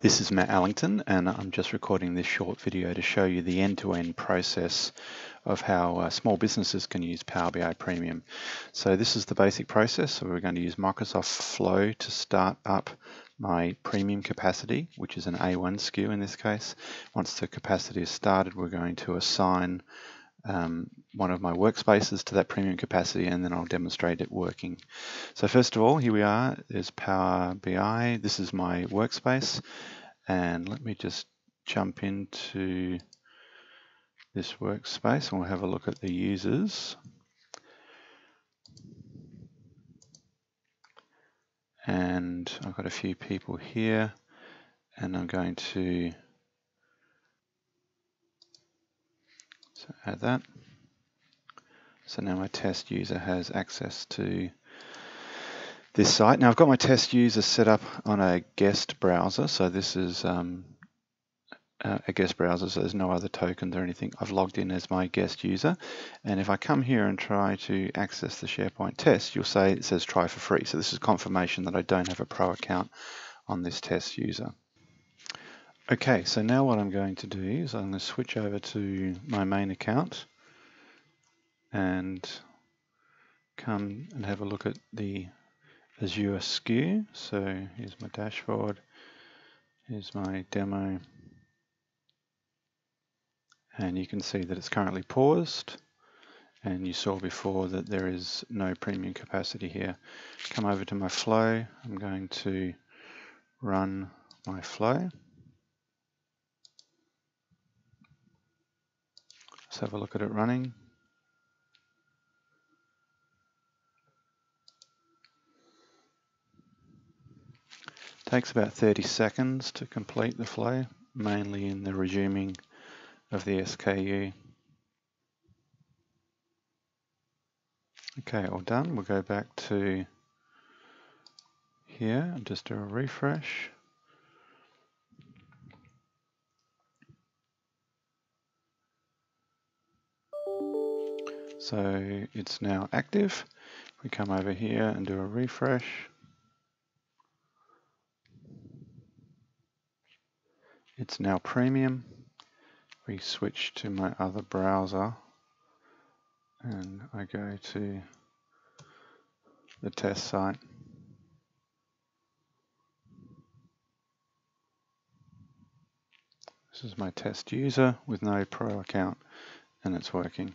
This is Matt Allington and I'm just recording this short video to show you the end-to-end -end process of how uh, small businesses can use Power BI Premium. So this is the basic process. So we're going to use Microsoft Flow to start up my premium capacity, which is an A1 SKU in this case. Once the capacity is started, we're going to assign um, one of my workspaces to that premium capacity and then I'll demonstrate it working. So first of all, here we are, there's Power BI. This is my workspace and let me just jump into this workspace and we'll have a look at the users. And I've got a few people here and I'm going to Add that. So now my test user has access to this site. Now I've got my test user set up on a guest browser. So this is um, a guest browser, so there's no other tokens or anything. I've logged in as my guest user. And if I come here and try to access the SharePoint test, you'll say it says try for free. So this is confirmation that I don't have a pro account on this test user. Okay, so now what I'm going to do is I'm going to switch over to my main account and come and have a look at the Azure SKU. So here's my dashboard, here's my demo, and you can see that it's currently paused and you saw before that there is no premium capacity here. Come over to my flow, I'm going to run my flow. Let's have a look at it running. Takes about 30 seconds to complete the flow, mainly in the resuming of the SKU. Okay, all done. We'll go back to here and just do a refresh. So it's now active. We come over here and do a refresh. It's now premium. We switch to my other browser and I go to the test site. This is my test user with no pro account and it's working.